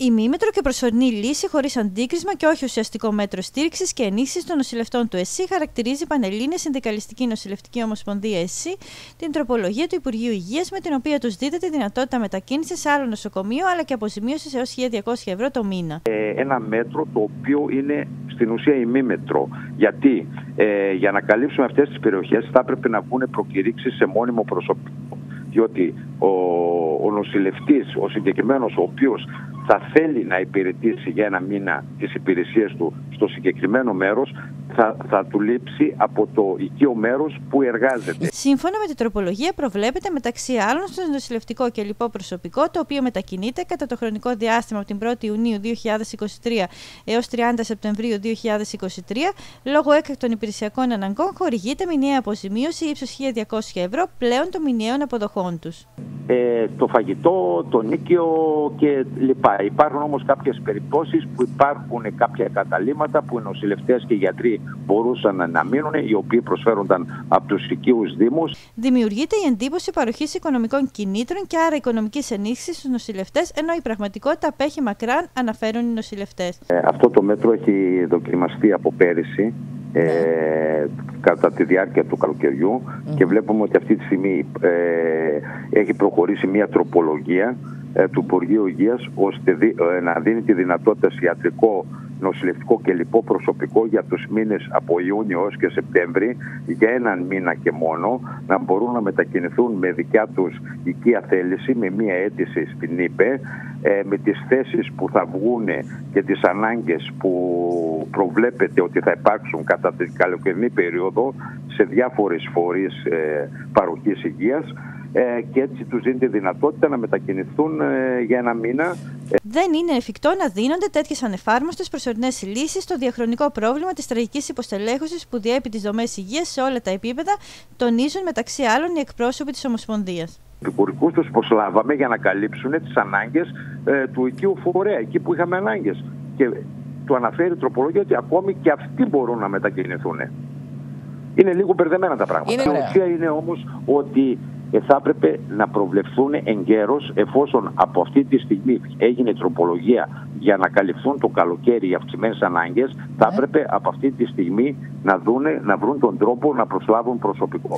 Ημίμετρο και προσωρινή λύση χωρίς αντίκρισμα και όχι ουσιαστικό μέτρο στήριξης και ενίσχυσης των νοσηλευτών του ΕΣΥ χαρακτηρίζει η Πανελλήνια Συνδικαλιστική Νοσηλευτική Ομοσπονδία ΕΣΥ την τροπολογία του Υπουργείου Υγείας με την οποία τους δίδεται τη δυνατότητα μετακίνησης σε άλλο νοσοκομείο αλλά και αποζημίωσης έως 1.200 ευρώ το μήνα. Ε, ένα μέτρο το οποίο είναι στην ουσία ημίμετρο. Γιατί ε, για να καλύψουμε αυτές τις περιοχές θα έπρεπε να βγουν προκηρύξεις σε μόνιμο προσωπικό. Διότι ο, ο νοσηλευτής, ο συγκεκριμένος, ο οποίος θα θέλει να υπηρετήσει για ένα μήνα τις υπηρεσίες του στο συγκεκριμένο μέρος θα, θα του λείψει από το οικείο μέρος που εργάζεται. Σύμφωνα με την τροπολογία προβλέπεται μεταξύ άλλων στο νοσηλευτικό και λοιπό προσωπικό το οποίο μετακινείται κατά το χρονικό διάστημα από την 1η Ιουνίου 2023 έως 30 Σεπτεμβρίου 2023 λόγω έκτακτων υπηρεσιακών αναγκών χορηγείται μηνιαία αποζημίωση ύψος 1.200 ευρώ πλέον των μηνιαίων αποδοχών τους. Ε, το φαγητό, το νίκαιο και λοιπά. Υπάρχουν όμως κάποιες περιπτώσεις που υπάρχουν κάποια καταλήμματα που οι νοσηλευτές και οι γιατροί μπορούσαν να μείνουν, οι οποίοι προσφέρονταν από τους οικείους δήμους. Δημιουργείται η εντύπωση παροχής οικονομικών κινήτρων και άρα οικονομικής ενίσχυσης στους νοσηλευτές, ενώ η πραγματικότητα απέχει μακράν, αναφέρουν οι νοσηλευτές. Ε, αυτό το μέτρο έχει δοκιμαστεί από πέρυσι ε, κατά τη διάρκεια του καλοκαιριού και βλέπουμε ότι αυτή τη στιγμή ε, έχει προχωρήσει μια τροπολογία ε, του Υπουργείου Υγείας ώστε ε, να δίνει τη δυνατότητα σε ιατρικό νοσηλευτικό και λοιπό προσωπικό για τους μήνες από Ιούνιο έως και Σεπτέμβρη για έναν μήνα και μόνο να μπορούν να μετακινηθούν με δικιά τους οικία θέληση με μία αίτηση στην ΥΠΕ ε, με τις θέσεις που θα βγουν και τις ανάγκες που προβλέπεται ότι θα υπάρξουν κατά την καλοκαιρινή περίοδο σε διάφορες φορείς ε, παροχής υγείας ε, και έτσι τους δίνει τη δυνατότητα να μετακινηθούν ε, για ένα μήνα. Δεν είναι εφικτό να δίνονται τέτοιες ανεφάρμοστες προσωρινές λύσεις στο διαχρονικό πρόβλημα της τραγικής υποστελέχωσης που διέπει τις δομές υγείας σε όλα τα επίπεδα, τονίζουν μεταξύ άλλων οι εκπρόσωποι της Ομοσπονδίας. Επικουρικού τους προσλάβαμε για να καλύψουν τις ανάγκες ε, του οικείου φορέα, εκεί που είχαμε ανάγκες. Και του αναφέρει η τροπολογία ότι ακόμη και αυτοί μπορούν να μετακινηθούν. Είναι λίγο μπερδεμένα τα πράγματα. Η ουσία είναι όμως ότι ε, θα έπρεπε να προβλεφθούν εγκαίρως εφόσον από αυτή τη στιγμή έγινε τροπολογία για να καλυφθούν το καλοκαίρι οι αυξημένες ανάγκες θα ναι. έπρεπε από αυτή τη στιγμή να, δούνε, να βρουν τον τρόπο να προσλάβουν προσωπικό.